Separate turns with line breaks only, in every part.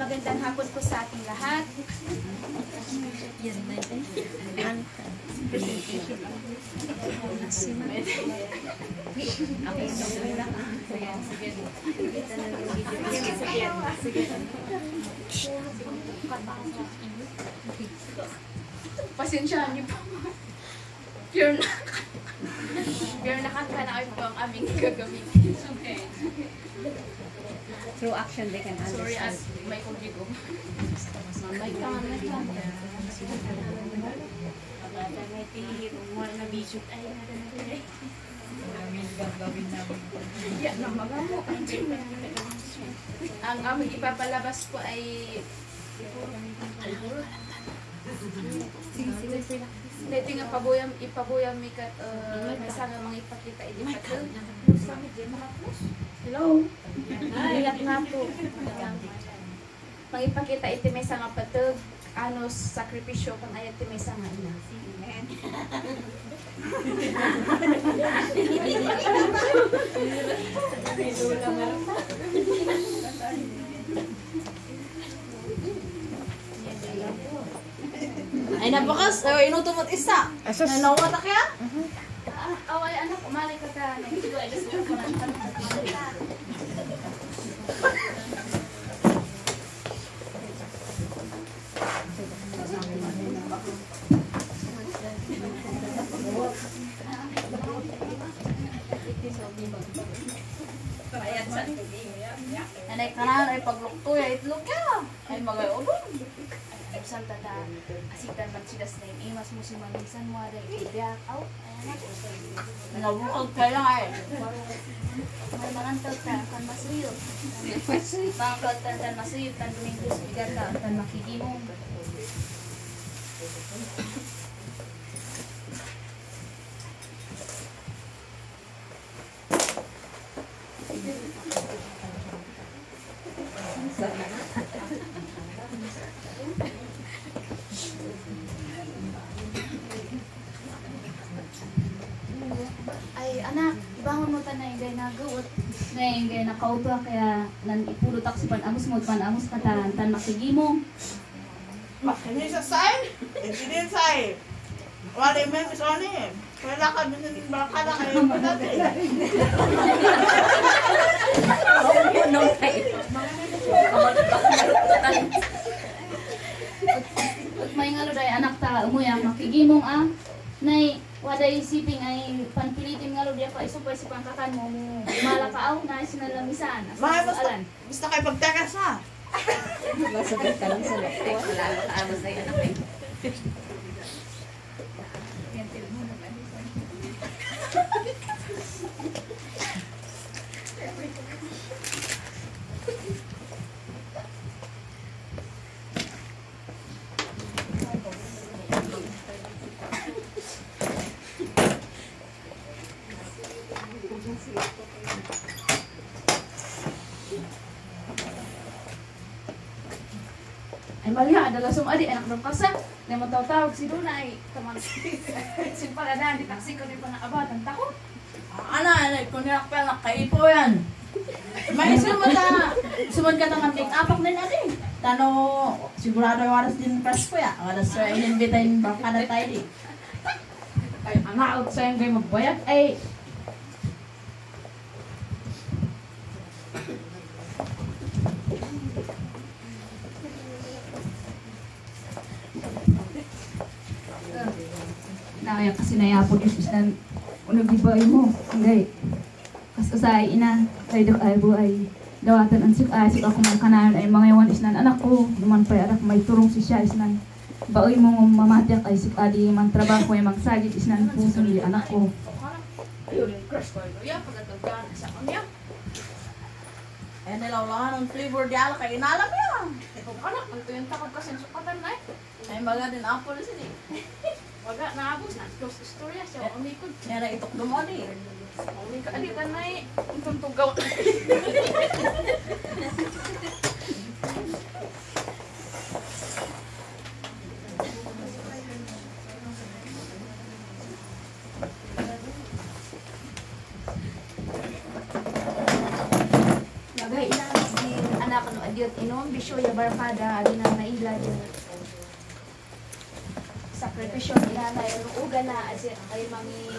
magandang hapon po sa ating lahat. Pasensyahan niyo po. Pure na. Pure na kakanaoy po ang aming gagamitin. Okay.
Through action, they can
Sorry
understand.
as may kuligo.
May kaman, may kaman.
Yan na mga mo. Ang aming ipapalabas po ay Dito nga pabuyam ipabuyam mi kat uh, may sanga mga ipakita idi patel. Hello. Iyak nga po. Mangipakita iti may sanga patel ano sakripisyo kang ayat ti may sanga ina.
Ay, nabakas. Uh, inutumot isa. Nanawa ta kaya?
Ah, away anak umali ka ka. Nagtigo ay gusto ko na.
Anay kanan ay paglukto ya itlog ya. Ay magay ubon.
Usan tata asitan magsidas na yung imas mo si Manisan mo ada ibiyak. Aw,
Nabukog kaya lang ay.
may mangantaw ta kan masuyod. Bakit tan tan masuyod tan Domingos bigata tan makigimong. Ay, ibangon mo tanay, gay nagawot. Ngay, gay nakauto kaya nan ipulot ako sa panamos mo, panamos ka tan, tan makigimong.
Hindi sa sign? Hindi din sign. Wala yung memes on eh. Wala ka ng baka na kayo pa dati.
No, ay.
At may nga day anak ta, umuyak, makigimong ah. Nay, wada isiping ay panpilitin nga dia pa isupay si pangkakan mo mo malakaaw na sinalamisan.
Mga
Asa
basta,
alan.
basta kayo pagtekas ha.
Masagot ka lang sa laptop. Wala ko kaamos na yung
Ay mali ha, adalas adi anak ng kasa. Na mo tawag si Duna ay kamang simpal ada di taksi ko ni pa nakabatan tako.
Ana, anay, kung nirakpel na kaipo yan. May sumad ka, sumad ka ng take apak din adi. Tano, sigurado yung oras din press ko ya. Oras sa inimbitayin baka na tayo di.
Ay ang out sa yung gay magbayag ay Naya kasi nayapo yung isnan unang gibay mo. Ngay. Kas usay ina kay dok ay bu ay dawatan ang sik ay sik ako man kanan ay mga yawan isnan anak ko duman pa anak may turong si siya isnan. Baoy mo mamatyak ay sik adi man trabaho ay magsagit isnan puso nili anak ko. Ayun, crush ko ito. Yan, pagkatagdan sa kanya.
Eh, nilawlangan ng flavor di ala kay inalam yan.
Ito anak, ang tuyong takot kasi sa sukatan na eh.
Ay, baga din apple sini.
Waga, naabos na. Close istorya siya. Umikod.
Yan na itok dumoni.
Umikod. Adi ka na eh. Ang tuntugaw. Bagay, anak ano, adiyot inom. bisyo ya barkada adi na naila din sakripisyo ni nanay ano uga na as ay mami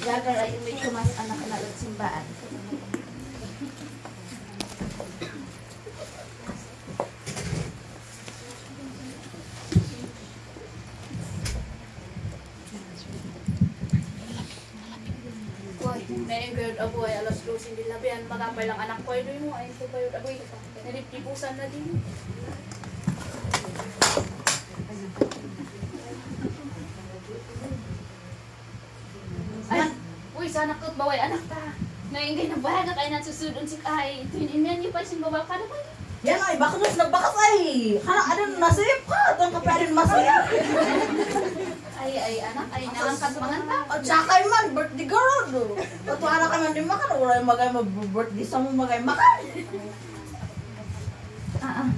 gagar ay may kumas anak na at simbaan may good. Aboy, alas 12 din labihan, magapay lang anak. Ko, ito mo, ayun ko ba yun, aboy, na din. Baway anak ta. Naingay na bahaga kay nagsusudon si Kay. Tinin niyo pa sin baba ka naman.
Yan ay, bakas na bakas ay. Hana, ano, nasip ka. Doon ka rin masaya.
Ay, ay, anak, ay, nakangkat mangan ta.
At saka man, birthday girl. do. Tatuwa na ka man din makan. Wala yung magay mag-birthday sa mo magay makan.
Ah, ah.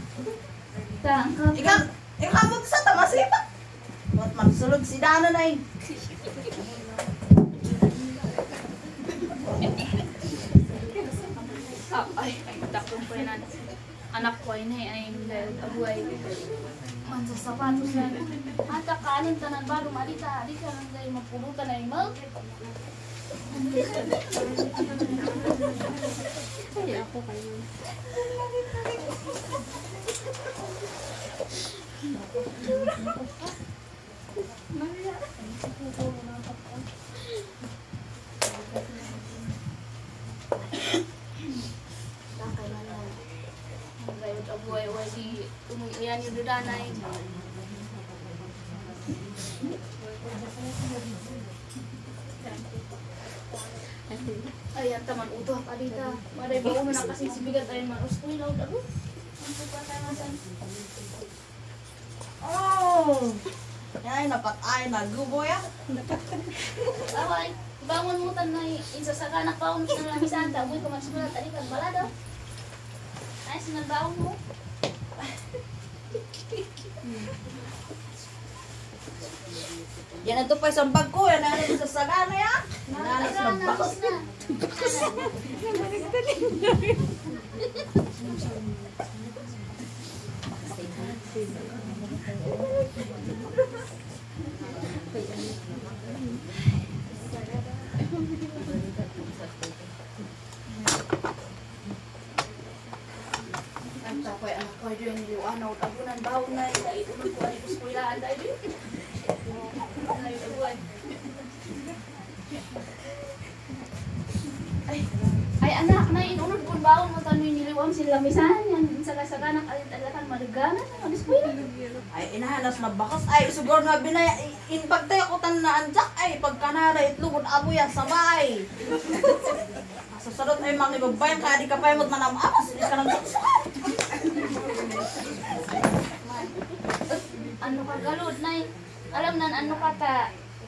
Ta, angkat.
Ikaw, ikaw mo sa tamasipa. Wat magsulod si Dana na eh.
Ah, ay, ay, takong pa yan. Anak ko ay na ay dahil abuay. Man sa sapatos yan. Ata kanin tanan ba lumalita. Di ka lang dahil mapulutan na yung milk. Takay umuyan yung dudanay. Ayan taman uto ka dita. Maray ba mo na kasi sibigat ay. Ang pa tayo masan.
Oh! Yan, napatay na. Gubo ya.
Away, bangon mo tan nay insa sa kanak pa mo sa lamisan ta uy kumax mo tadi kan balado. Ay sinan baon mo.
Yan ito pa isang bag ko. Yan natin sa sagana ya. Nalas na bakos.
na. Ang tapoy anak ko ay yung liwanaw baon na ay unod ko ay kuskulaan dahil din. Ay. Ay, anak na inunod ko baon mo tanong niliwam sila misan yan sa kasaganak ay talakan madaganan ano diskuila.
Ay, inahanas na bakas. Ay, siguro na binaya. Inpagtay ako tan na anjak. Ay, pagkanara itlugod abo yan sabay. Sa sarot ay mga ibabayan kaya di ka pa yung manamamas. Hindi ka nang saksakan.
Ano ka galod na alam nan ano ka ta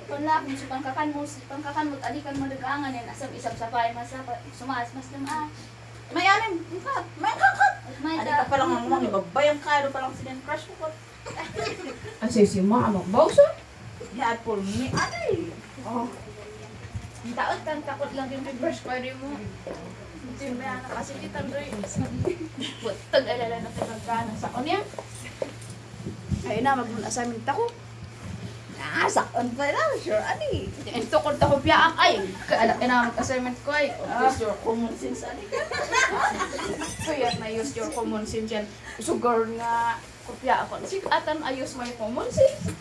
Kunla kung si pangkakan mo, si pangkakan mo, alikan mo nag-aangan yan, asam isam sa pahay, masapa, sumaas, mas namaan.
May anim. Ikat. May kakat.
May
ka pa lang ang mga ibabayan kaya do pa lang sinan crush ko.
Ang say si mama, bawsa.
Ya, pul ni adi.
Oh. Ang taot kang takot lang yung reverse party mo. Hindi may anak kasi di tandoy. Butag alala na pinagkana sa kunya.
Ay na, mag-assignment ako.
Nasakon pa lang. Sure, adi.
Ito ko tako piyaak ay. Kaanak na mag-assignment ko ay. Ah,
Use your common sense, adi.
Kaya na use your common sense yan. Sugar nga kopya ako. Sig atan ayos my common sense.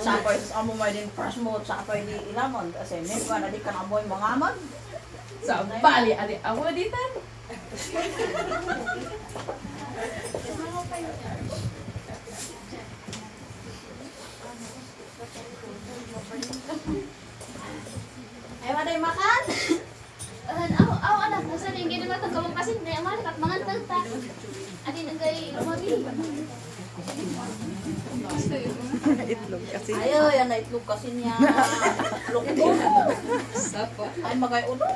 Sapay sa amo may din crush mo, sapay di ilamon. Kasi may pa na di ka na mo'y mangamon.
Sa bali, adi awo ditan.
Ay, maday makan.
Ahan, aw, aw, anak, nasa rin, ginawa kang kawang kasi, may amal, kat mga tagta. Adi nang gay, lumabili.
Ayo, yan na itlog kasi niya. Lukbo. Ay, magay ulo.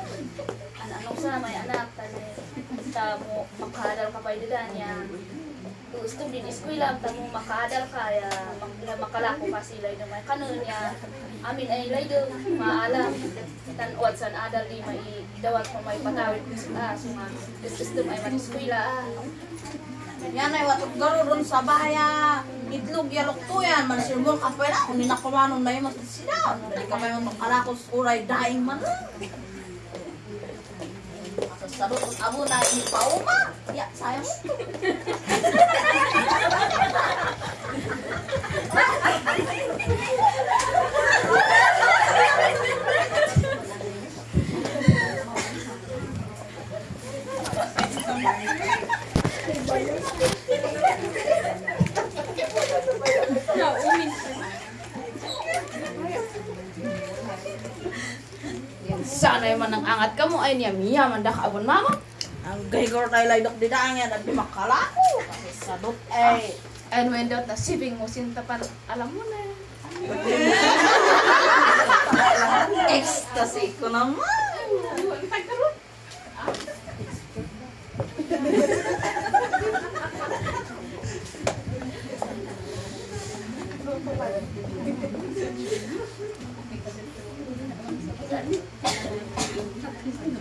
Ano, anong sa may anak, tani, ta mo, makadal ka pa ilidan niya. Gusto din eskwela, ta mo makadal ka, ya, mak- makalako ka sila, yung may kanon niya. Amin ay laydo, maalam. Tanwat san adal di mai dawat mo may patawid ko sa so nga. Gusto ay maniskwila ah.
Yan ay watok garuron sa baya. Itlog yalok to yan. Mansilbon ka pa lang. Kung ninakumanon na yung masasila. Hindi ka may makalakos uray daing man lang. Sa sarot at abo na ini pauma. Ya, sayang mo.
Yan sana man ang angat ka mo ay niya miya man da kaabon mama.
Ang gaygor tayo laydok di daan yan. At di makalako. Kasi sadot ay.
And when daw na sibing mo sinta pa alam mo na.
Ecstasy ko naman.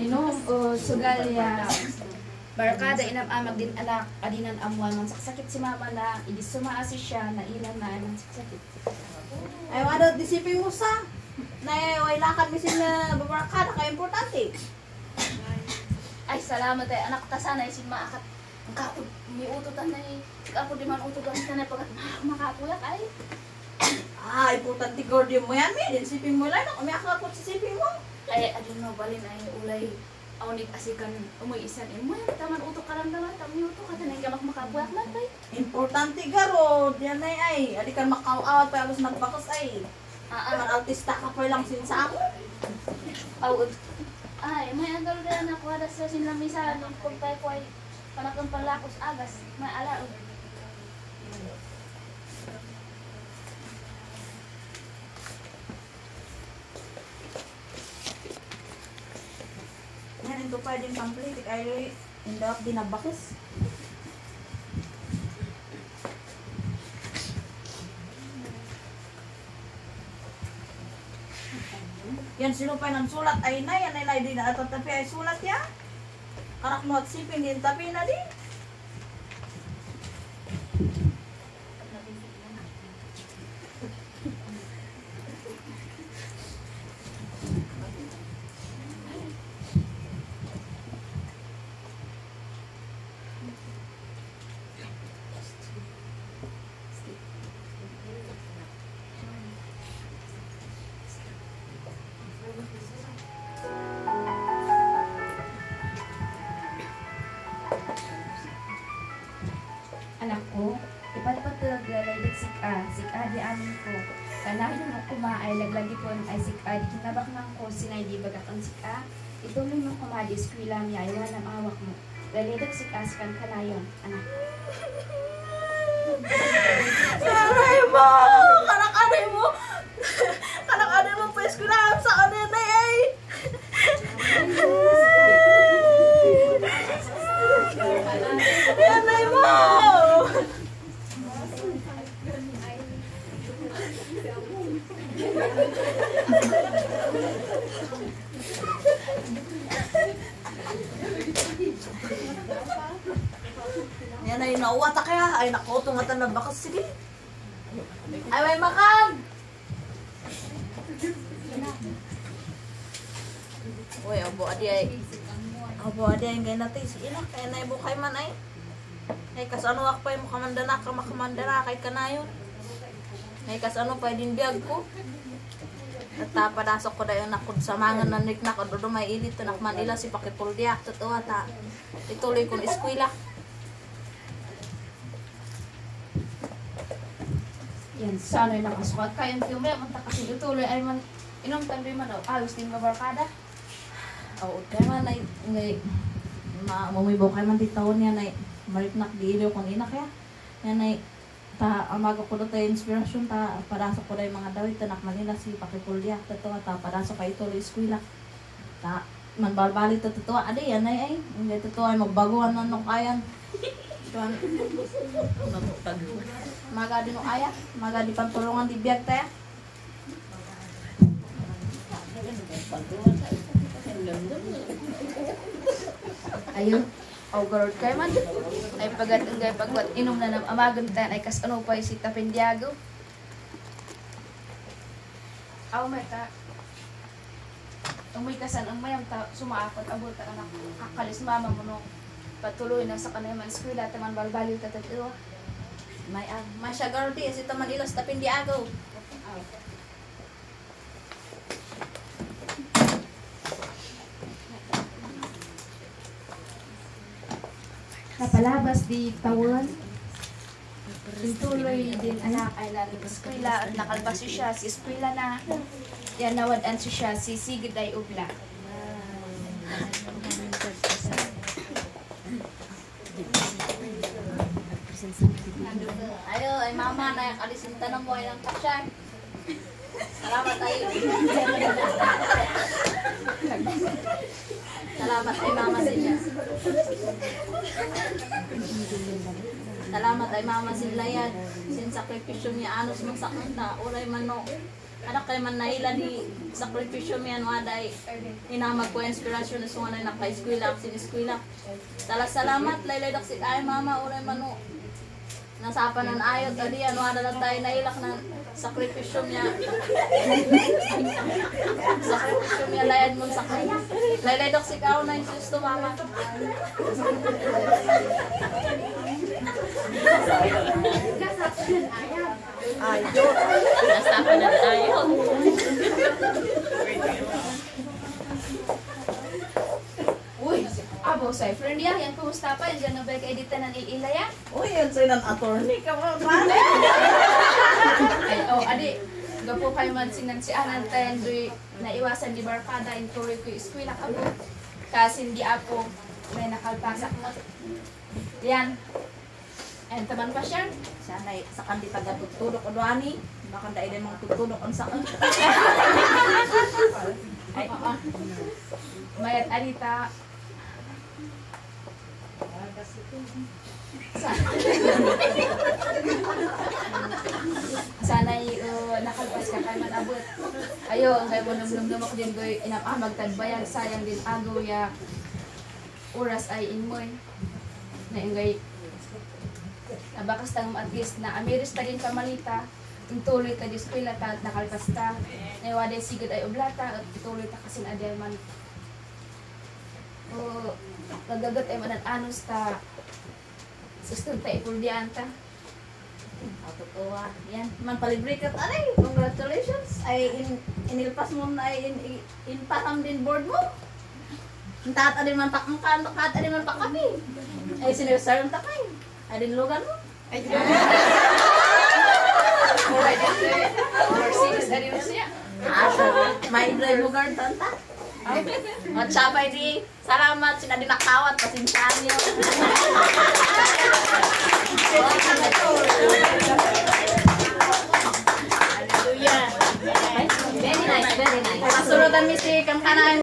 Inom Barkada inam amag din anak adinan amuan man saksakit si mama na idi sumaasi siya na ilan na man saksakit.
Ay, wala disipin mo sa. Na way lakad misin na babarakada ka importante.
Ay salamat ay anak ta sana isin maakat. Ang kapod mi ututan na eh. Kapod di man ututan ka na pag makapuyak ay.
Ah, importante gordium mo yan, mi. Disipin mo lang. Kami akapot sa sipin mo.
Ay adin no balin ay ulay aunit asikan umoy isan imo taman utok karamdaman tami utok ka tanay gamak makapuyak na tay.
Importante garo. Diyan ay ay. Adi kan makaawat pa alos nagbakas ay.
Ah,
Aman artista ka pa lang sin sa ako.
Awod. Ay, may andal din ako ada sa sinlamisa ng kumpay ko ay panakon palakos agas. May alaon.
Yan, ito pa din pamplitik ay hindi ako dinabakis. Yan, sino pa ng sulat ay na, yan ay na, di na atatapi ay sulat ya. Karak mo at sipin din tapi na di.
Di kinabak ng ko sinay di bagak ang sik a. Ituloy mo kumadi eskwila niya, iwan ang awak mo. Lalidag sik a, sikan kanayon, anak.
Aray mo! Kanak aray mo! Kanak aray mo pa eskwelahan sa na ay! Yanay mo! Yan ay nauwata kaya. Ay naku, tungatan na bakas. Sige. Ay, may makan! Uy, abo adi ay. Abo adi ay ngay natin si ina. Kaya na ibukay man ay. Ay, kas ano ak pa yung makamandana ka makamandana kay kanayon. Ay, kas ano pa din biyag ko. At uh, padasok ko na yung nakod sa mga nanik na kod may ilit na nakman ila si pakipuldiak. Totoo ta. Ituloy kong eskwila.
Yan, sana yung nakasukat kayo yung filme. Manta kasi tuloy ay man, inom tandoy man daw. Ayos din mabarkada.
Oo, kaya man ay, ngay, ma, mumibaw kay man di taon yan ay, mariknak di iliw kung ina kaya. Yan ay, ta, amaga ko na tayo inspirasyon, ta, parasok ko na mga dawit, tanak manila si Pakipulya, totoo, ta, parasok kayo tuloy eskwila. Ta, man balbali to totoo, adi, yan ay, ay, hindi totoo ay magbaguhan na nung kayan. Tuan, maga di no kaya, maga di pantulungan di biyag tayo.
Ayun. Oh, God, kay man. Ay pagat ang gay pagwat inom na ng amagan tan ay kas ano pa si Tapendiago. Aw may ta. May kasan ang mayang ta sumaakot abot ta anak kakalis mama mo no. Patuloy na sa kanay man eskwela taman balbaliw ta tagdo.
May ang may siya gardi si taman ilos tapin di ako.
Napalabas di tawon.
Tuloy din anak ay lalim eskwela at nakalbas siya si eskwela na. Yan nawadan siya si Sigid ay ubla.
Ayo, ay mama na yung tanong mo ay ng kasyan. Salamat tayo. Salamat ay mama sila. Salamat ay mama sila yan. Sin sakripisyo niya anos mong sakanta. Uray man no. Anak kay man naila di sakripisyo niya no aday. Inamag ko inspirasyon na sungan ay naka-eskwila sin eskwila. Tala salamat laylay dak si ay mama uray man no. Nasapan ng ayot adi ano ada lang tayo nailak ng sakripisyo niya. sakripisyo niya layad mo sa kanya. Laylay dak si kao na yung susto mama. Nasapan ng ayot.
Uy, abo say friend ya, yan kumusta pa? Yan na balik editan ng ilaya?
Uy, yun sa'yo ng attorney ka mo. Mali.
Ay, oh, adi. Gapo kayo man sinan si Anan tayo doy naiwasan di barkada in tuloy ko eskwela ka po. Kasi hindi ako may nakalpasak mo. Yan. And taman pa siya.
Sana sa kandi taga tutulok o doani. Baka dahil din mga tutulok ang saan.
Ay. Mayat Sa- Sana uh, nakalpas ka kay manabot. Ayo, kay bunum num num din goy inam ah magtagbayag sayang din agaw ya oras ay inmoy. Na ingay nabakas tang at least na amiris ta din ka malita. Intuloy ta dis pila ta nakalpas ta. Naiwade sigud ay oblata at ituloy ta kasin adel man. O kagagat ay manan anos ta. Sustun ta ipuldian ta.
Ang totoo ah. Yan. Man palibre ka taray. Congratulations. Ay in, inilpas mo na ay in, in, inpatam din board mo. Ang tata din man pakang kanto, kata din man pakapi. Ay sinirasar ang takay. Ay din lugan mo.
Eh. Mercedes ari mo siya.
Asa, may drive lugar tanta. Pa di, salamat, sila din nakawat, pasensyahan niyo. Hallelujah. Very nice, very nice. Masurutan mi si Kamkanaan.